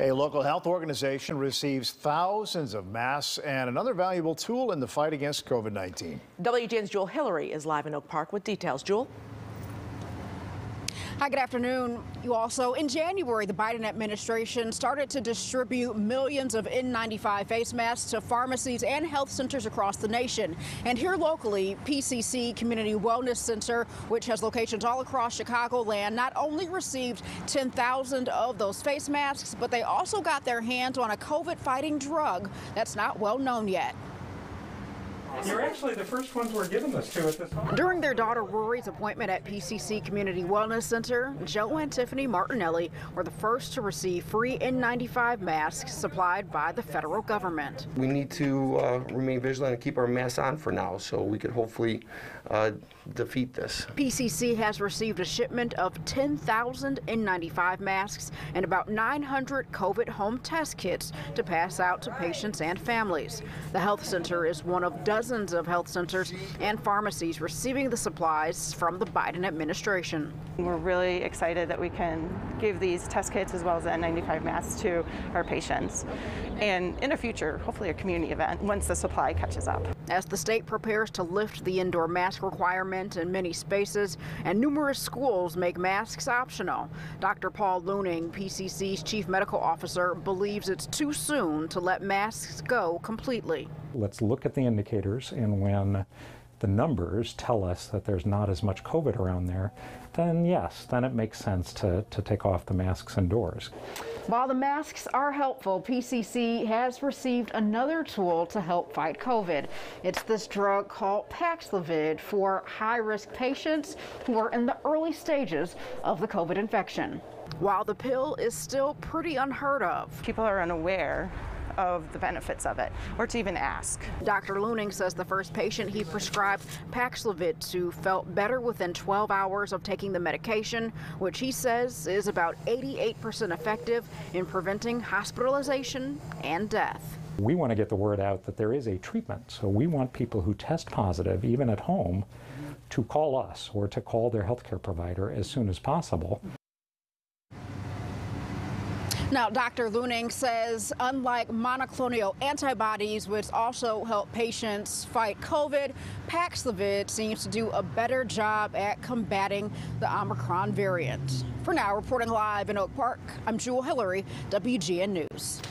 A local health organization receives thousands of masks and another valuable tool in the fight against COVID 19. WGN's Jewell Hillery is live in Oak Park with details. Jewel? Hi, good afternoon. You also, in January, the Biden administration started to distribute millions of N95 face masks to pharmacies and health centers across the nation. And here locally, PCC Community Wellness Center, which has locations all across Chicagoland, not only received 10,000 of those face masks, but they also got their hands on a COVID fighting drug that's not well known yet. You're actually the first ones we're giving this to at this time. During their daughter Rory's appointment at PCC Community Wellness Center, Joe and Tiffany Martinelli were the first to receive free N95 masks supplied by the federal government. We need to uh, remain vigilant and keep our masks on for now so we could hopefully uh, defeat this. PCC has received a shipment of 10,000 N95 masks and about 900 COVID home test kits to pass out to patients and families. The health center is one of dozens of health centers and pharmacies receiving the supplies from the Biden administration. We're really excited that we can give these test kits as well as N95 masks to our patients. And in the future, hopefully a community event once the supply catches up. As the state prepares to lift the indoor mask requirement in many spaces and numerous schools make masks optional, Dr. Paul Luning, PCC's chief medical officer, believes it's too soon to let masks go completely. Let's look at the indicators, and when the numbers tell us that there's not as much COVID around there, then yes, then it makes sense to, to take off the masks indoors. While the masks are helpful, PCC has received another tool to help fight COVID. It's this drug called Paxlovid for high risk patients who are in the early stages of the COVID infection. While the pill is still pretty unheard of, People are unaware of the benefits of it or to even ask. Dr. Luning says the first patient he prescribed Paxlovid to felt better within 12 hours of taking the medication, which he says is about 88% effective in preventing hospitalization and death. We want to get the word out that there is a treatment. So we want people who test positive, even at home, to call us or to call their healthcare provider as soon as possible. Now, Dr. Luning says unlike monoclonal antibodies, which also help patients fight COVID, Paxlovid seems to do a better job at combating the Omicron variant. For now, reporting live in Oak Park, I'm Jewell Hillery, WGN News.